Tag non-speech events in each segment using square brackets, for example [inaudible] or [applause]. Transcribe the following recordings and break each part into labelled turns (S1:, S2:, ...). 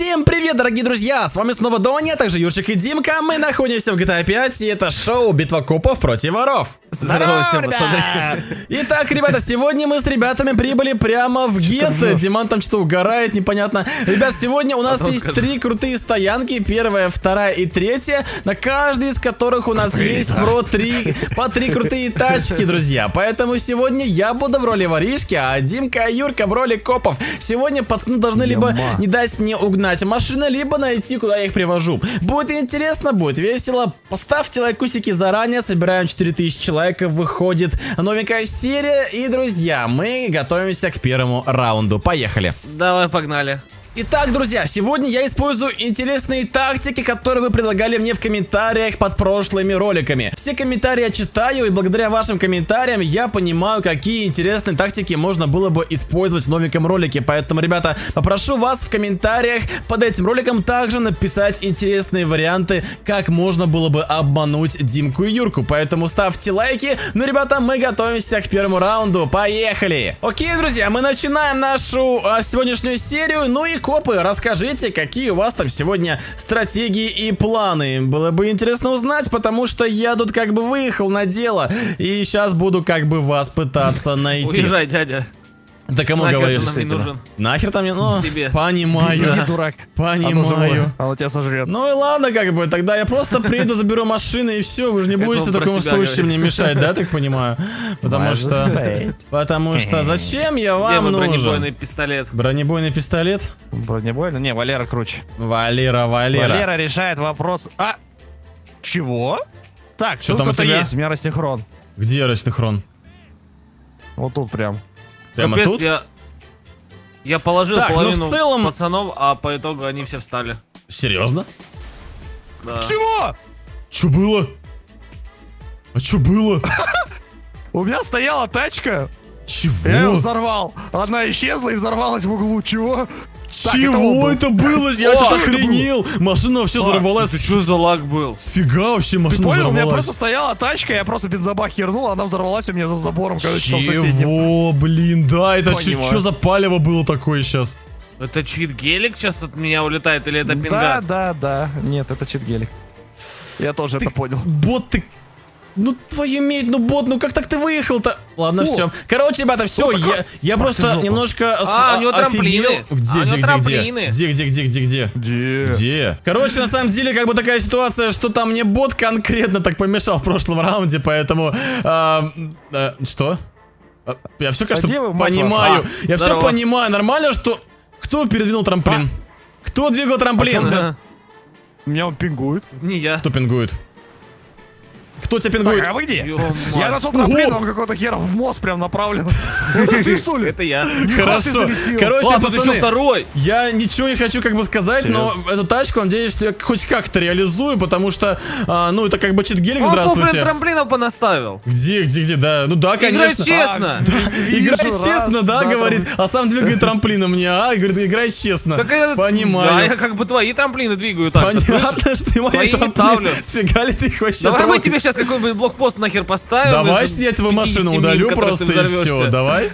S1: Всем привет, дорогие друзья! С вами снова Доня, а также Юрчик и Димка. Мы находимся в GTA 5, и это шоу «Битва копов против воров».
S2: Здорово всем,
S1: ребят! Итак, ребята, сегодня мы с ребятами прибыли прямо в гетто. Диман там что-то угорает, непонятно. Ребят, сегодня у нас
S2: Потом
S1: есть
S2: скажу.
S1: три крутые стоянки. Первая, вторая и третья. На каждой из которых у нас есть про три, по три крутые тачки, друзья. Поэтому сегодня я буду в роли воришки, а Димка и Юрка в роли копов. Сегодня пацаны должны либо
S2: Яма.
S1: не дать мне угнать машины, либо найти, куда я их привожу. Будет интересно, будет весело. Поставьте лайкусики заранее, собираем 4000 человек, выходит новенькая серия. И, друзья, мы готовимся к первому раунду. Поехали.
S2: Давай, погнали.
S1: Итак, друзья, сегодня я использую интересные тактики, которые вы предлагали мне в комментариях под прошлыми роликами. Все комментарии я читаю, и благодаря вашим комментариям я понимаю, какие интересные тактики можно было бы использовать в новеньком ролике. Поэтому, ребята, попрошу вас в комментариях под этим роликом также написать интересные варианты, как можно было бы обмануть Димку и Юрку. Поэтому ставьте лайки. Ну, ребята, мы готовимся к первому раунду. Поехали! Окей, друзья, мы начинаем нашу а, сегодняшнюю серию. Ну и копы, расскажите, какие у вас там сегодня стратегии и планы. Было бы интересно узнать, потому что я тут как бы выехал на дело. И сейчас буду как бы вас пытаться найти.
S2: Уезжай, дядя.
S1: Да кому
S2: Нахер
S1: говоришь?
S2: ты нам не нужен.
S1: Нахер там не... Ну,
S2: Тебе.
S1: понимаю.
S2: Да.
S3: Ты дурак.
S1: Понимаю.
S3: Оно тебя сожрет.
S1: Ну и ладно, как бы, тогда я просто приеду, заберу машины и все, вы же не будете такому
S2: себя
S1: случаю мне мешать, да, так понимаю? Потому что... Потому что зачем я вам нужен?
S2: бронебойный пистолет?
S1: Бронебойный пистолет?
S3: Бронебойно? Не, Валера круче.
S1: Валера, Валера.
S3: Валера решает вопрос. А! Чего? Так,
S1: Что там у тебя?
S3: есть, у меня рассинхрон.
S1: Где Ростехрон?
S3: Вот тут прям.
S1: Прямо
S2: Капец,
S1: тут?
S2: я... Я положил
S1: Так, ну, в
S2: половину
S1: целом-
S2: пацанов, а по итогу они все встали.
S1: Серьезно?
S2: Да.
S3: Чего?
S1: Что было? А что было? [laughs]
S3: У меня стояла тачка,
S1: Чего?
S3: я ее взорвал. Одна исчезла и взорвалась в углу. Чего? Так,
S1: Чего это было? Я сейчас охренел. Машина вообще взорвалась.
S2: Это что за лаг был?
S1: Сфига вообще
S3: Ты
S1: машина
S3: понял? У меня просто стояла тачка, я просто бензобак хернул, она взорвалась у меня за забором, короче, там соседним.
S1: Чего, блин, да, это что за палево было такое сейчас?
S2: Это чит гелик сейчас от меня улетает или это
S3: Да,
S2: пинга?
S3: да, да. Нет, это чит-гелик. Я тоже это понял.
S1: Бот ты... Ну, твою медь, ну, бот, ну как так ты выехал-то? Ладно,
S3: О!
S1: все. Короче, ребята, все,
S3: такое?
S1: я, я
S3: Ах
S1: просто
S3: жопа.
S1: немножко...
S2: А, у него трамплины.
S1: Где,
S2: А, у
S1: где,
S2: него
S1: где,
S2: трамплины.
S1: где? Где, где, где, где, где? Короче, на самом деле, как бы такая ситуация, что там мне бот конкретно так помешал в прошлом раунде, поэтому... а, а, что? А, Я все, конечно,
S3: мать
S1: понимаю.
S2: вашу?
S1: Я все
S2: Здорово.
S1: понимаю. Нормально, что... Кто передвинул трамплин? Кто двигал трамплин?
S2: Ага.
S3: Меня он пингует.
S2: Не я.
S1: Кто пингует? Кто тебя пингует?
S3: Так, а вы где?
S2: Ё-моё.
S3: Я нашел трамплин, он какой-то хер в мост прям направлен. [laughs] Это ты что ли?
S2: Это я.
S1: Хорошо. Короче,
S2: Ладно, тут еще второй.
S1: Я ничего не хочу как бы сказать, но эту тачку, надеюсь, что я хоть как-то реализую, потому что, а, ну, это как бы чит-гелик,
S2: Он
S1: здравствуйте.
S2: фуфлин трамплинов понаставил.
S1: Где, где, где, да, ну да,
S2: Играй
S1: конечно.
S2: честно.
S3: Вижу,
S1: Играй
S3: раз,
S1: честно, да, говорит, а сам двигает трамплина мне, а, и говорит, играй честно.
S2: Это- Да,
S1: Понимаю.
S2: я как бы твои трамплины двигаю так.
S1: Понятно, что ты мои
S2: Свои не
S1: трамплины
S2: ставлю. [laughs]
S1: Сфига ты их вообще
S2: Давай мы тебе сейчас какой-нибудь блокпост нахер поставим.
S1: Давай
S2: из
S1: я
S2: 50
S1: машину удалю просто и все, давай.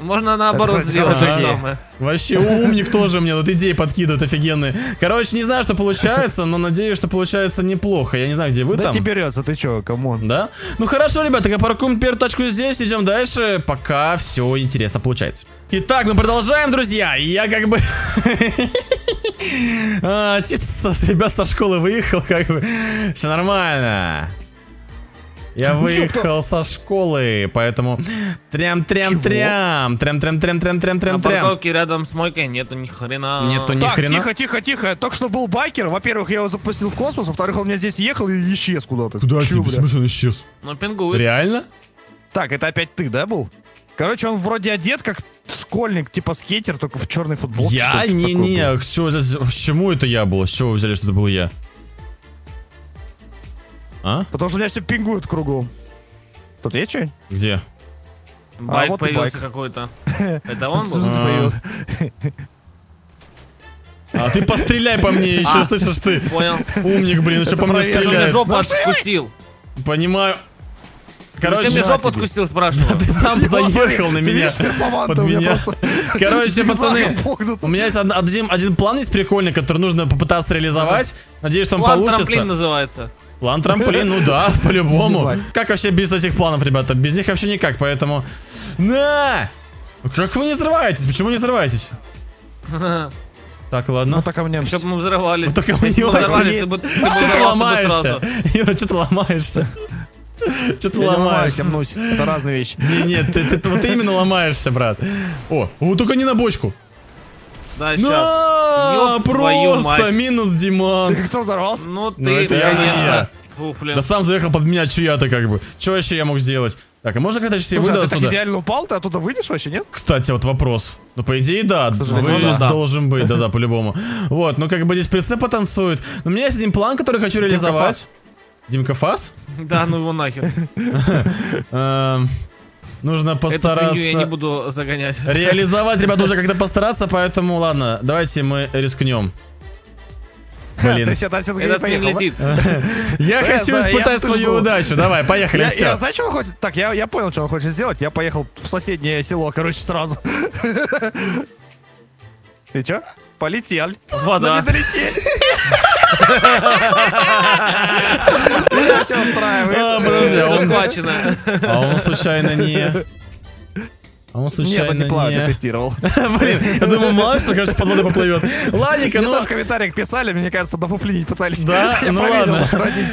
S2: Можно наоборот сделать то же самое.
S1: Вообще умник тоже мне тут идеи подкидывает офигенные. Короче, не знаю, что получается, но надеюсь, что получается неплохо. Я не знаю, где вы
S3: Да
S1: там.
S3: не берется, ты чё, come on.
S1: Да? Ну хорошо, ребята, я паркуем первую точку здесь, идем дальше, пока все интересно получается. Итак, мы продолжаем, друзья. Я как бы... [laughs] А, Чисто с ребят со школы выехал, как бы. Все нормально. Я выехал со школы, поэтому трям-трям-трям, трям-трям-трям-трям-трям-трям-трям.
S2: На парковке рядом с мойкой нету ни хрена.
S1: Нету ни
S3: Так,
S1: хрена.
S3: тихо, тихо, тихо. Только что был байкер. Во-первых, я его запустил в космос. Во-вторых, он у меня здесь ехал и исчез куда-то.
S1: Куда
S3: бля?
S1: В смысле он исчез?
S2: Ну, пингует.
S1: Реально?
S3: Так, это опять ты, да, был? Короче, он вроде одет как школьник, типа скейтер, только в черной футболке.
S1: Я? Не-не, с чего здесь- с чему это я был? С чего вы взяли, что это был я? А?
S3: Потому что у меня все пингуют кругом. Тут есть что-нибудь?
S1: Где?
S2: Байк
S3: вот и
S2: появился какой-то. [laughs] Это он
S3: Что
S2: был?
S1: А. А ты постреляй по мне еще,
S2: А.
S1: слышишь ты?
S2: Понял.
S1: Умник, блин, еще по мне
S3: проверено.
S2: Ты мне
S1: стреляет.
S2: жопу откусил.
S1: Понимаю. Короче,
S2: мне
S3: на
S2: жопу откусил, спрашиваю.
S1: ты сам заехал на
S3: Ты
S1: меня. Под
S3: меня [laughs]
S1: Короче, пацаны, у меня есть од- один, план есть прикольный, который нужно попытаться реализовать. Надеюсь, что он
S2: План
S1: получится.
S2: трамплин называется.
S1: План трамплин, ну да, [laughs] по-любому. Как вообще без этих планов, ребята? Без них вообще никак, поэтому... На! Как вы не взрываетесь? Почему не взрываетесь? [laughs] Так,
S3: Ну
S1: ладно.
S3: так а мне...
S2: Чтобы мы взорвались.
S1: Ну, так
S2: Если бы
S1: мы
S2: взорвались,
S1: не-
S2: ты бы ты бы
S1: Че ты
S2: взорвался бы
S1: ломаешься?
S2: сразу. [laughs]
S1: Юра, что ты ломаешься? Че ты ломаешься?
S3: Это разные вещи.
S1: Не, нет, ты, ты- вот ты именно ломаешься, брат. О, о, только не на бочку.
S2: Да, сейчас. Ёб твою
S1: просто
S2: мать.
S1: минус Диман.
S3: Ты кто взорвался?
S2: Ну
S1: Ну,
S2: ты, конечно. Фу, блин.
S1: Да сам заехал под меня, че я-то как бы. Че вообще я мог сделать? Так, а можно сейчас я
S3: Слушай,
S1: выйду
S3: а ты так идеально упал, ты оттуда выйдешь вообще, нет?
S1: Кстати, вот вопрос. Ну, по идее, да, выезд
S2: да.
S1: должен быть, да-да, по-любому. Вот, ну как бы здесь прицеп потанцует. Но у меня есть один план, который хочу реализовать. Димка Фас?
S2: Да, ну его нахер. [laughs]
S1: Нужно
S2: Эту фигню я не
S1: постараться
S2: буду загонять.
S1: реализовать, ребят, уже как-то постараться, поэтому ладно, давайте мы рискнем. Блин,
S3: Ты сюда
S2: Этот
S3: поехал,
S2: летит. [laughs]
S1: я
S3: Да,
S1: хочу испытать свою удачу. Давай, поехали,
S3: Я,
S1: все.
S3: я, знаешь, что он хочет? Так, я, я понял, что он хочет сделать. Я поехал в соседнее село, короче, сразу. [laughs] Ты чё? Полетел. Но
S2: Вода.
S3: Меня все
S1: А,
S3: устраивает.
S1: подожди, а
S2: Все
S1: он-
S2: схвачено.
S1: А он случайно не... А он
S3: Нет,
S1: случайно
S3: он не плавает, я
S1: не...
S3: тестировал. [laughs]
S1: Блин, я думал, мало что, кажется, под водой поплывет. Ладненько, ну...
S3: тоже в комментариях писали, мне кажется, нафуфлинить пытались.
S1: Да, [laughs] ну ладно.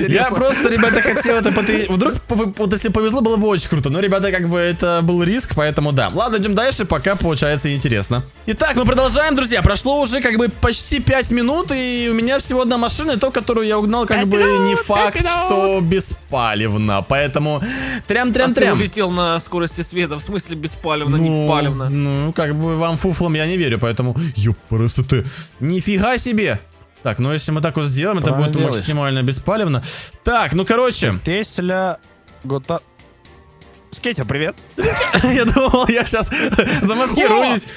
S1: Я просто, ребята, хотел это. Вдруг, вот [laughs] если повезло, было бы очень круто. Но, ребята, как бы это был риск, поэтому да. Ладно, идем дальше, пока получается интересно. Итак, мы продолжаем, друзья. Прошло уже как бы почти 5 минут, и у меня всего одна машина, и то, которую я угнал, как бы не факт, что беспалевно. Поэтому
S2: А
S1: трям-трям-трям.
S2: улетел на скорости света, в смысле беспалевно, не палевно.
S1: Ну, как бы вам фуфлом я не верю, поэтому... Ёпрст, Нифига себе! Так, ну если мы так вот сделаем, это
S3: Правильно
S1: будет
S3: делаешь.
S1: максимально беспалевно. Так, ну короче,
S3: Тесля Гота... Скейтер, привет. [laughs]
S1: я думал, я сейчас [laughs] замаскируюсь.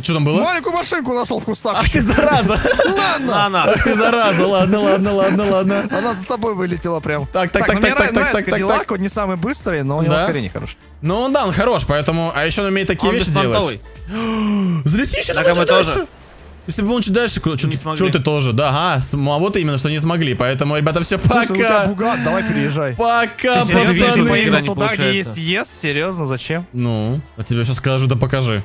S1: Что там было?
S3: Маленькую машинку нашел в кустах.
S1: Ах ты зараза!
S2: На, на.
S1: Ах ты зараза! Ладно, ладно, ладно, ладно.
S3: Она за тобой вылетела прям.
S1: Так, так, так, так, так, так, так, так,
S3: он не самый быстрый, но у него
S1: Да?
S3: ускорение хорошее.
S1: Ну он да, он хорош, поэтому... А еще он умеет такие вещи делать. Залезти еще
S2: Так, а мы тоже.
S1: Если бы он чуть дальше,
S2: Не
S1: что
S2: смогли.
S1: ты тоже, да, ага, с- а вот именно, что не смогли, поэтому, ребята, все,
S3: Слушай,
S1: пока,
S3: бугат, давай переезжай.
S1: пока,
S3: Ты
S1: пацаны.
S2: поехал не
S3: туда, где есть съезд? Серьезно, зачем?
S1: Ну, а тебе сейчас скажу, да покажи.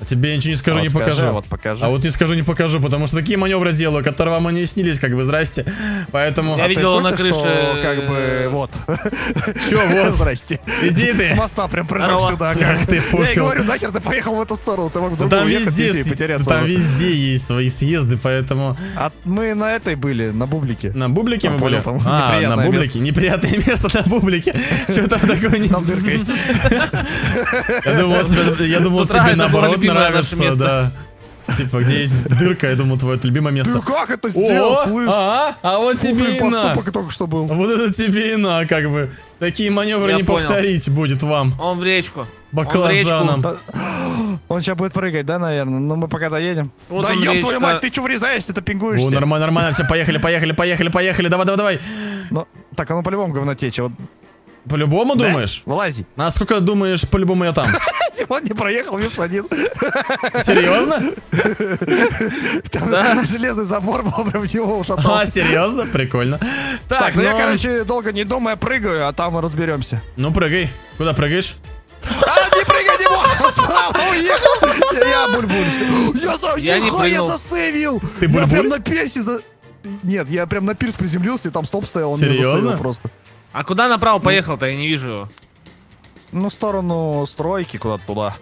S1: А тебе я ничего не скажу,
S3: А
S1: не
S3: вот скажи,
S1: покажу.
S3: а вот покажи.
S1: А вот не скажу, не покажу, потому что такие маневры делаю, которые вам и не снились, как бы, здрасте. Поэтому...
S2: Я
S3: А
S2: видел на
S3: курсе, что,
S2: крыше,
S3: как бы, вот.
S1: Чё, вот, [laughs]
S3: Здрасте.
S1: иди ты.
S3: С моста прям прыжок сюда. Как
S1: ты,
S3: Я и
S1: фуфел.
S3: говорю, нахер ты поехал в эту сторону, ты мог в другую
S1: там везде,
S3: потеряться.
S1: там везде есть свои съезды, поэтому...
S3: А мы на этой были, на бублике.
S1: На бублике мы были?
S3: там
S1: А, на бублике, неприятное место на бублике. Что там такое.
S3: Там дырка есть.
S1: Я думал, тебе, я наоборот
S2: любимое
S1: нравится,
S2: наше место.
S1: да. Типа, где есть дырка, я думал, твое любимое
S3: Ты
S1: место.
S3: как это сделал,
S1: О,
S3: слышь?
S1: а, а вот тебе и на.
S3: только что был.
S1: Вот это тебе и на, как бы. Такие маневры
S2: Я
S1: не
S2: понял.
S1: повторить будет вам.
S2: Он в речку.
S1: Баклажаном. [gasps]
S3: Он сейчас будет прыгать, да, наверное? Ну мы пока доедем.
S2: Вот
S3: да ёб твою мать, ты что врезаешься, ты пингуешься?
S1: О, нормально, нормально, все, поехали, поехали, поехали, поехали, давай, давай, давай.
S3: Ну, так, оно по-любому говнотече. Вот,
S1: По-любому
S3: да?
S1: думаешь?
S3: Вылази.
S1: А сколько думаешь, по-любому я там? [laughs]
S3: Димон не проехал, минус один. [laughs]
S1: Серьезно? [laughs]
S3: Там железный забор был, прям в него
S1: А,
S3: ушатался.
S1: серьезно? Прикольно. Так,
S3: Так, ну я,
S1: ну,
S3: короче, долго не думая прыгаю, а там разберемся.
S1: ну прыгай. Куда прыгаешь?
S3: А, не прыгай, Димон! Справа уехал! Я, я бульбуль. Я, за...
S2: Я не
S3: я засейвил!
S1: Ты
S3: Я
S1: бульбуль?
S3: прям на пирсе за... Нет, я прям на пирс приземлился, и там стоп стоял, он меня
S1: Серьезно?
S3: засейвил просто.
S2: А куда направо поехал-то? Я не вижу его.
S3: Ну, в сторону стройки куда-то туда.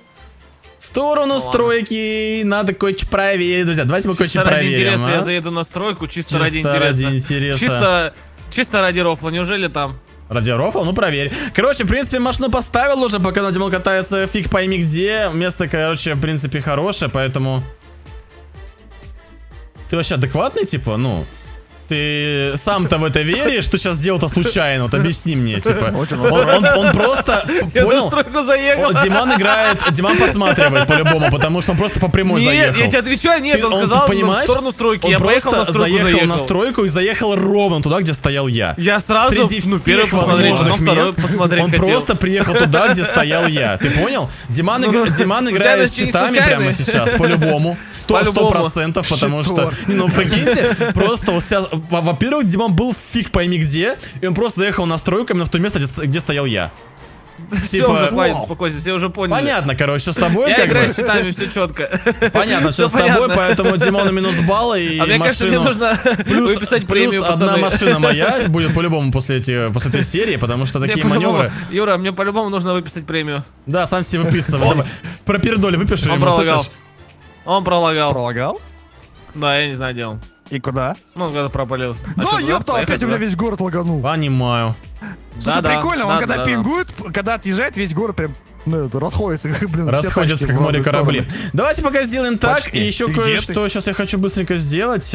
S1: В сторону
S2: ладно.
S1: стройки надо кое-что проверить. Друзья, давайте мы кое-что
S2: Чисто ради
S1: проверим.
S2: интереса
S1: а?
S2: я заеду на стройку, чисто,
S1: Чисто
S2: ради интереса.
S1: ради интереса.
S2: Чисто, чисто ради рофла. Неужели там?
S1: Ради рофла? Ну проверь. Короче, в принципе, машину поставил уже, пока на Димон катается фиг пойми где. Место, короче, в принципе, хорошее, поэтому... Ты вообще адекватный, типа, ну? Ты сам-то в это веришь, что сейчас сделал-то случайно? Вот объясни мне, типа. Он, он- он просто, [laughs]
S2: Я
S1: понял?
S2: стройку заехал.
S1: О, Диман играет, Диман подсматривает по-любому, потому что он просто по прямой
S2: Нет,
S1: заехал.
S2: я тебе отвечаю, нет,
S1: Ты-
S2: он сказал ну, в
S1: понимаешь?
S2: сторону стройки.
S1: Он
S2: Я поехал на стройку,
S1: заехал,
S2: заехал.
S1: на стройку и заехал ровно туда, где стоял я.
S2: Я сразу,
S1: Среди
S2: ну, первый посмотреть, потом второй посмотреть
S1: Он
S2: хотел.
S1: просто приехал туда, где стоял я. Ты понял? Диман,
S2: Ну,
S1: игра-
S2: ну,
S1: Диман играет с читами прямо сейчас, по-любому. Сто, процентов, потому что... Ну, прикиньте, просто вот сейчас... во- Во-первых, Диман был фиг пойми где, и он просто заехал на стройку именно в то место, где, где стоял я.
S2: Все
S1: типа,
S2: уже, хватит,
S3: вау.
S2: успокойся, все уже поняли.
S1: Понятно, короче, с тобой
S2: Я играю с читами, все четко.
S1: Понятно, все с тобой,
S2: понятно.
S1: поэтому Димону минус балла и
S2: А мне кажется, мне нужно [laughs] [laughs]
S1: Плюс,
S2: выписать
S1: плюс
S2: премию,
S1: одна машина моя [laughs] будет по-любому после, эти, после этой серии, потому что такие маневры...
S2: Юра, мне по-любому нужно выписать премию.
S1: Да, сам себе выписывай. Про передоль выпиши
S2: Он
S1: ему,
S2: пролагал.
S1: слышишь?
S2: Он пролагал.
S3: Пролагал?
S2: Да, я не знаю, где он.
S3: И куда?
S2: Ну, когда пропалился. А
S3: Да, ёпта, опять у меня весь город лаганул.
S1: Понимаю.
S3: Слушай,
S2: Да-да,
S3: прикольно, он
S2: да,
S3: когда
S2: да, да.
S3: пингует, когда отъезжает, весь город прям ну, это, расходится, [laughs] блин,
S1: Расходятся
S3: тачки
S1: как
S3: в
S1: море корабли.
S3: стороны.
S1: Давайте пока сделаем так.
S3: Почти.
S1: И еще кое-что сейчас я хочу быстренько сделать.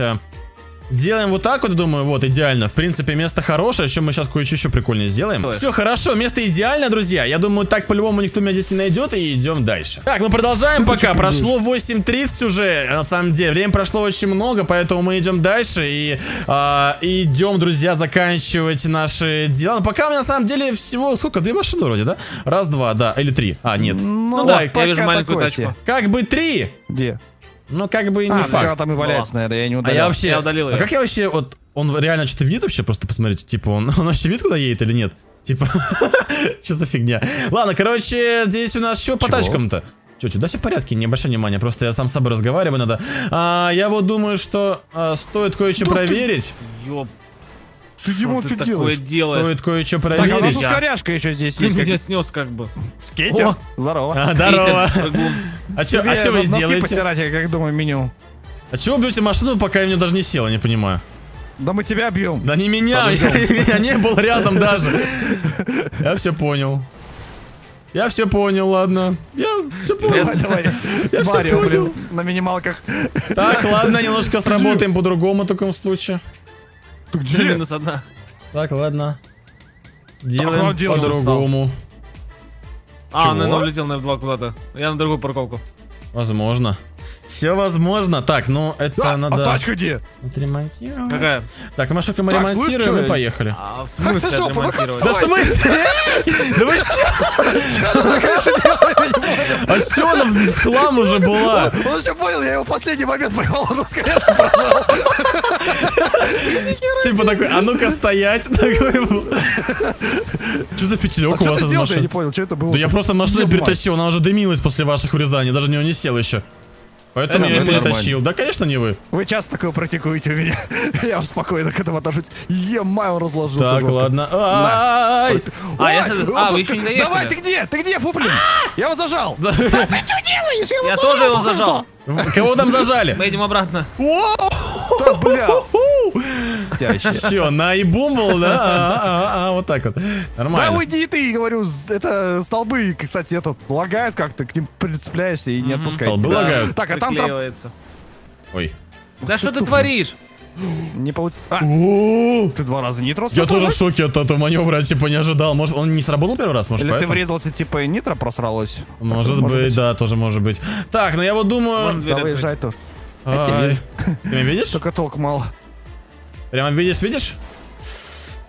S1: Делаем вот так вот, думаю, вот, идеально. В принципе, место хорошее, еще мы сейчас кое-что еще прикольнее сделаем. Все, хорошо, место идеально, друзья. Я думаю, так по-любому никто меня здесь не найдет, и идем дальше. Так, мы продолжаем пока.
S3: чё
S1: Прошло 8.30 уже, на самом деле. Время прошло очень много, поэтому мы идем дальше и а, идем, друзья, заканчивать наши дела. Но пока у меня на самом деле всего, сколько, две машины вроде, да? Раз, два, да, или три. А, нет.
S3: Ну,
S2: да,
S3: вот
S2: я
S3: пока
S2: вижу маленькую тачку.
S1: Как бы три,
S3: Где?
S1: Но как бы и не
S3: А, ну,
S1: факт.
S3: там и валяется, наверное, я не
S1: А
S3: удалял.
S1: я вообще...
S2: Я удалил
S1: а
S2: её.
S1: как я вообще... Вот он реально что-то видит вообще? Просто посмотрите. Типа он, он вообще видит, куда едет или нет? Типа... [laughs] Что за фигня? Ладно, короче, здесь у нас что по тачкам-то? Че, че, да все в порядке, не обращай внимания, просто я сам с собой разговариваю надо. А, я вот думаю, что а, стоит кое-что
S3: Да ты-
S1: проверить.
S2: Ёп,
S3: Ты, Димон,
S2: ты
S3: что
S2: такое
S3: делаешь?
S1: Стоит кое-что
S3: Так, а у нас
S1: проверить.
S3: ускоряшка еще здесь
S2: Ты
S3: есть.
S2: меня
S3: как-
S2: снес как бы.
S3: Скейтер.
S2: О!
S3: Здорово.
S1: А, здорово. А что а вы сделаете?
S3: постирать, я как думаю, меню.
S1: А чего бьете машину, пока я в нее даже не сел, не понимаю.
S3: Да мы тебя бьем.
S1: Да не меня, меня не было рядом даже. Я все понял. Я все понял, ладно. Я все понял.
S3: Давай, давай.
S1: Я
S3: Марио,
S1: понял.
S3: блин, на минималках.
S1: Так, ладно, немножко сработаем по-другому в таком случае.
S3: Ты
S2: Всё, Минус одна.
S1: Так, ладно. Делаем
S3: делал,
S1: по-другому.
S2: А, наверное, улетел на F2 куда-то. Я на другую парковку.
S1: Возможно. Все возможно. Так, ну это
S3: А,
S1: надо
S3: а тачка где?
S1: отремонтировать.
S2: Какая?
S1: Так, а машинку мы
S3: Так,
S1: ремонтируем
S3: слышь,
S1: и поехали.
S2: А, в
S3: Как
S2: смысле
S3: шо,
S2: отремонтировать?
S1: Да в смысле? Да вы что? А все, она в хлам уже была.
S3: Он еще понял, я его в последний момент поймал русское.
S1: Типа такой, а ну-ка стоять. Что за фитилек у
S3: Что
S1: вас
S3: ты
S1: из?
S3: Я не понял, что это было.
S1: Да я просто машину перетащил, она уже дымилась после ваших врезаний, даже в нее не сел еще. Поэтому
S2: Это
S1: я перетащил. Да, конечно, не вы.
S3: Вы часто такое практикуете у меня. [laughs] Я уже спокойно к этому отношусь. Е-май, он разложился
S1: Так, ладно. Ай!
S2: А, а, вы еще не доехали?
S3: Давай, ты где? Ты где, Фуфлин? Я его зажал.
S1: За-
S2: Я тоже его зажал.
S1: Кого там зажали?
S2: Мы идем обратно.
S3: Да, бля.
S1: Все, на и бумбл, да? А, а, а, вот так вот.
S3: Да
S1: Нормально.
S3: уйди ты, говорю, это столбы, кстати, этот, лагают как-то, к ним прицепляешься и не отпускай.
S1: Столбы
S2: Да.
S1: лагают.
S3: Так, а там.
S1: Ой.
S2: Да что ты творишь?
S3: не получ... А, ты два раза нитро
S1: Я тоже в шоке от этого маневра, типа не ожидал. Может, он не сработал первый раз, может,
S3: Или ты врезался, типа, и нитро просралось?
S1: Может быть, да, тоже может быть. Так, ну я вот думаю...
S3: Давай, езжай тоже.
S1: Ты меня видишь?
S3: Только толк мало.
S1: Прямо видишь, видишь?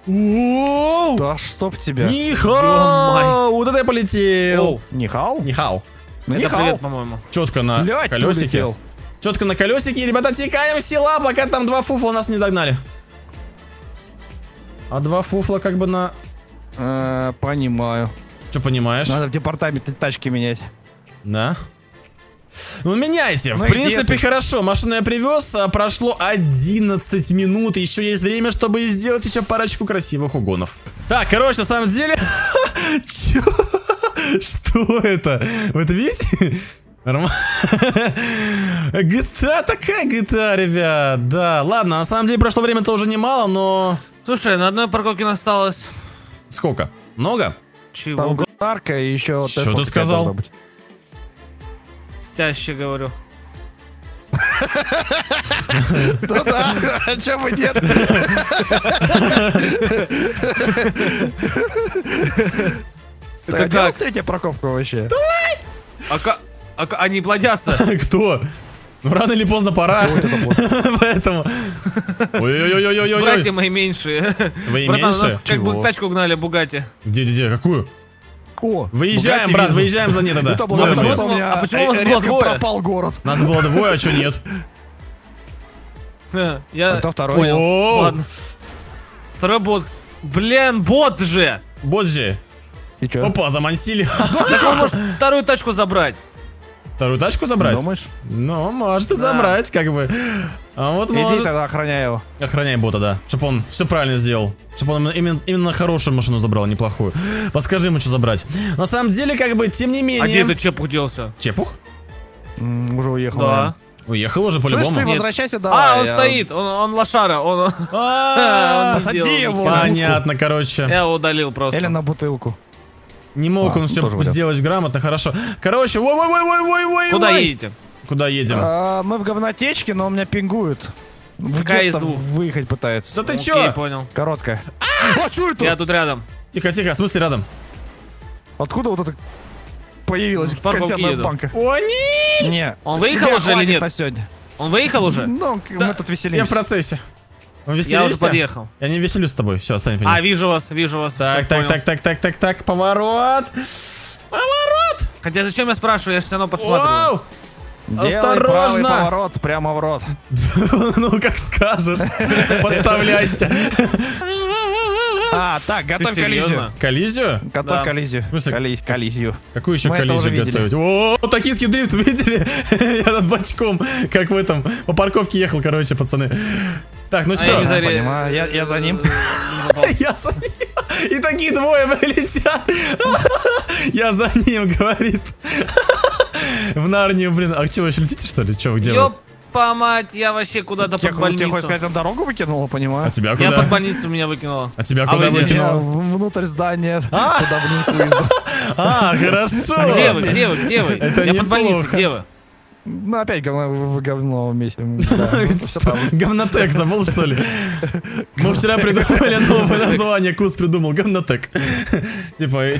S3: Да чтоб тебя.
S1: Нихау! Вот это я полетел!
S3: Нихау?
S1: Нихау.
S2: это
S3: Нихау.
S2: привет, по-моему.
S1: Четко на колесике. Четко на колесике. Ребята, текаем села, пока там два фуфла нас не догнали. А два фуфла как бы на...
S3: Э, Понимаю.
S1: Что понимаешь?
S3: Надо в департаменте тачки менять.
S1: Да? Ну, меняйте.
S3: Ну
S1: в принципе,
S3: ты?
S1: хорошо. Машину я привез. а, Прошло 11 минут. Еще есть время, чтобы сделать еще парочку красивых угонов. Так, короче, на самом деле... [laughs] Что это? Вы это видите? Нормально. GTA [laughs] такая GTA, ребят. Да, ладно, на самом деле прошло время-то уже немало, но...
S2: Слушай, на одной парковке осталось.
S1: Сколько? Много?
S2: Чего?
S3: Там и еще Тесла
S1: ты сказал?
S3: Должна быть.
S2: Стяще говорю.
S3: Ну да, а чё бы нет? А
S2: Это
S3: нас
S2: как?
S3: третья парковка вообще?
S2: А, ка- а они плодятся. [laughs]
S1: Кто? Ну, рано или поздно пора. [laughs] Поэтому... Ой-ой-ой-ой-ой-ой.
S2: Братья мои меньшие.
S1: Вы
S2: Братан, у нас как бы тачку гнали Бугати.
S1: Где-где-где? Какую?
S3: О,
S1: Выезжаем,
S3: Bugatti
S1: брат,
S3: вижу.
S1: выезжаем за ней тогда.
S3: Это
S1: Ну,
S3: было
S1: давай.
S3: потому, что у меня
S2: А почему у вас было двое?
S3: пропал город.
S1: Нас было двое, а что нет?
S2: Я
S3: Кто второй?
S2: понял.
S1: О!
S2: Ладно. Второй бот. Блин, бот же!
S1: Вот же.
S3: И чё?
S1: Опа, замансили.
S2: Так он может [laughs] вторую тачку забрать.
S1: Вторую тачку забрать?
S3: Думаешь?
S1: Ну, может и
S2: Да.
S1: забрать, как бы. А вот
S3: Иди
S1: может...
S3: тогда охраняй его.
S1: Охраняй бота, да. Чтоб он все правильно сделал. Чтоб он именно, именно хорошую машину забрал, неплохую. Подскажи ему, что забрать. На самом деле, как бы, тем не менее...
S2: А где этот чепух делся?
S1: Чепух?
S3: М, Уже уехал.
S2: Да.
S3: наверное.
S1: Уехал уже по-любому.
S3: ты
S2: Нет.
S3: возвращайся давай.
S2: А, он
S3: я-
S2: стоит, он, он лошара, он...
S1: А, [laughs]
S2: он
S3: посади его.
S1: Понятно, короче.
S2: Я его удалил просто.
S3: Или на бутылку.
S1: Не мог
S3: А,
S1: он
S3: ну,
S1: все
S3: тоже вариант.
S1: сделать грамотно, хорошо. Короче, ой ой ой ой ой ой
S2: Куда
S1: ой.
S2: едете?
S1: Куда едем?
S3: А, мы в говнотечке, но он меня пингует.
S2: Какая из двух?
S3: Выехать пытается.
S1: Да ты
S2: Окей,
S1: чё?
S2: понял.
S3: Короткая. А, что это?
S2: Я тут рядом.
S1: Тихо, тихо, в смысле рядом?
S3: Откуда вот это появилась консервная
S2: еду.
S3: банка?
S1: О, нет!
S3: Не.
S2: Он выехал уже или нет?
S3: на сегодня.
S2: Он выехал уже?
S3: Ну,
S1: Да,
S3: мы тут
S1: Я
S3: веселимся.
S1: в процессе.
S2: Я уже подъехал.
S1: Я не веселюсь с тобой. Все, отстань,
S2: А, вижу вас, вижу вас.
S1: Так, так, так, так, так, так, так, поворот. Поворот.
S2: Хотя зачем я спрашиваю, я же все равно подсматриваю.
S3: Делай
S1: Осторожно!
S3: правый поворот прямо в рот. [laughs]
S1: Ну, как скажешь. Подставляйся.
S3: А, так, готовь коллизию.
S1: Коллизию?
S3: Готовь
S2: Да.
S3: коллизию. Коли- Коллизию.
S1: Какую еще
S3: Мы
S1: коллизию готовить? О, токийский дрифт, [laughs] видели? Я над бачком, как в этом, по парковке ехал, короче, пацаны. Так, ну
S2: А я
S3: понимаю, я- я за ним. [laughs]
S1: Я за ним. И такие двое летят. [laughs] Я за ним, говорит. В Нарнию, блин. А вы еще летите, что ли? Че, где вы?
S2: Ёпа мать, я вообще куда-то
S3: Я
S2: под
S3: хо- тебе хочешь
S2: больницу.
S3: сказать, на дорогу выкинула, понимаю?
S1: А тебя
S2: Я
S1: куда?
S2: под больницу меня выкинуло.
S1: А тебя
S2: А
S1: куда
S2: вы где?
S3: Я
S1: выкинуло?
S3: в- внутрь здания, [laughs]
S1: А!
S3: туда в выезда.
S1: А, хорошо.
S2: Где вы, где вы, где вы? Я под
S1: неплохо.
S2: где вы?
S3: Ну, опять говно, в говно вместе. Да, [laughs] ну, правильно.
S1: Говнотек забыл, что ли? Мы вчера придумали новое название, Кус придумал, говнотек. Типа, э,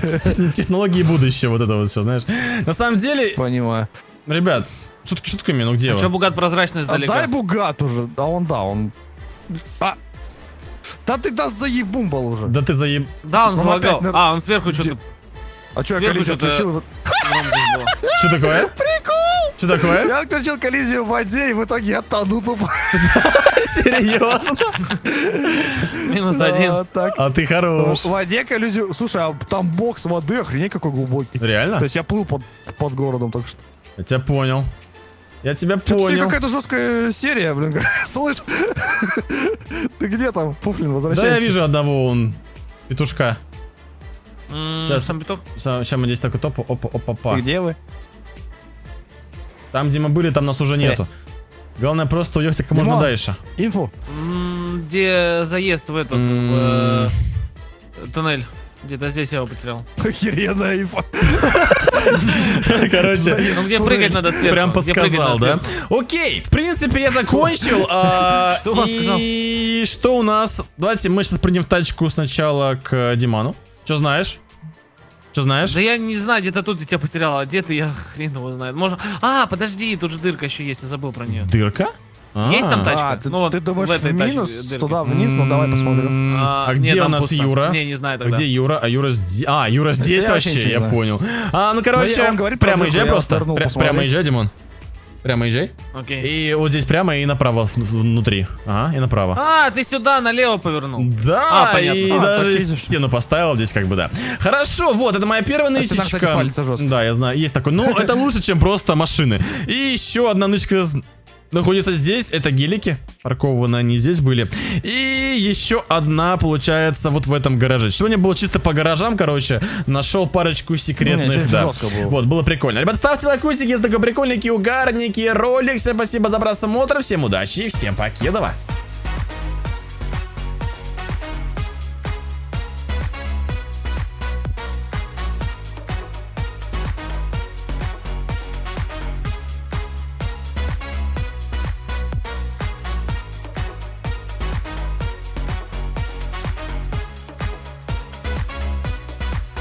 S1: технологии будущего, вот это вот все, знаешь. На самом деле,
S3: Понимаю.
S1: ребят, шутки шутками, ну где
S2: Че,
S1: вы?
S2: Бугат прозрачный
S3: Отдай
S2: издалека?
S3: бугат уже. А он, да, он... А! Да ты да заебумбал уже.
S1: Да ты заеб...
S2: Да, он залагал. А, он сверху что-то
S3: А что, я
S2: что-то-.
S1: Что такое? Прикол! Что такое?
S3: Я отключил коллизию в воде, и в итоге я тону тупо.
S1: Серьезно?
S2: Минус
S3: Да,
S2: один.
S1: А ты хорош.
S3: В воде коллизию... Слушай, а там бокс воды, охренеть какой глубокий.
S1: Реально?
S3: То есть я плыл под, под городом только что.
S1: Я тебя понял. Я тебя понял.
S3: какая-то жесткая серия, блин. [laughs] Слышь? Ты где там, Пуфлин,
S1: Да
S3: возвращайся?
S1: я вижу одного он петушка. Сейчас.
S2: Сам петух?
S1: Сейчас мы здесь такой топ, опа, опа, опа.
S3: И Где вы?
S1: Там, где мы были, там нас уже нету. Главное просто уехать как можно дальше.
S3: Инфу.
S2: Где заезд в этот, в э, туннель? Где-то здесь я его потерял.
S3: Охеренная инфа. [laughs]
S1: Короче,
S2: Ну где прыгать надо сверху?
S1: прям
S2: Где прыгать
S1: подсказал, да? Окей, в принципе, я закончил. а, [laughs]
S2: Что он сказал?
S1: И что у нас? Давайте мы сейчас придем в тачку сначала к Диману. Что знаешь? Что знаешь?
S2: Да я не знаю, где-то тут я тебя потерял, а где ты, я [laughs] хрен его знает. Можно... А, подожди, тут же дырка еще есть, я забыл про нее.
S1: Дырка?
S2: Есть там
S1: А.
S2: тачка?
S3: А, ты,
S2: Ну вот
S3: ты думаешь,
S2: в этой
S3: в
S2: тачке
S3: минус
S2: дырка.
S3: туда вниз? Ну давай посмотрим.
S1: А
S2: нет,
S1: где у нас
S2: пусто.
S1: Юра?
S2: Не, не знаю
S1: А
S2: тогда.
S1: где Юра? А Юра здесь. А, Юра здесь
S3: Я вообще
S1: я понял. А, ну короче, прямо езжай просто. Прямо езжай, Димон. Прямо езжай.
S2: Окей.
S1: И вот здесь прямо и направо внутри. Ага, и направо.
S2: А, ты сюда налево повернул.
S1: Да,
S2: А, понятно.
S1: и
S3: А,
S1: даже стену поставил здесь как бы, да. Хорошо, вот, это моя первая
S3: А
S1: нычечка.
S3: жестко.
S1: Да, я знаю, есть такой. Ну, [laughs] это лучше, чем просто машины. И еще одна нычка находится здесь, это гелики. Паркованы они здесь были. И еще одна, получается, вот в этом гараже. Сегодня было чисто по гаражам, короче. Нашел парочку секретных,
S3: Не, здесь
S1: да.
S3: было.
S1: Вот, было прикольно. Ребят, ставьте лайкусики, если такой прикольненький, угарненький ролик. Всем спасибо за просмотр, всем удачи и всем покедова.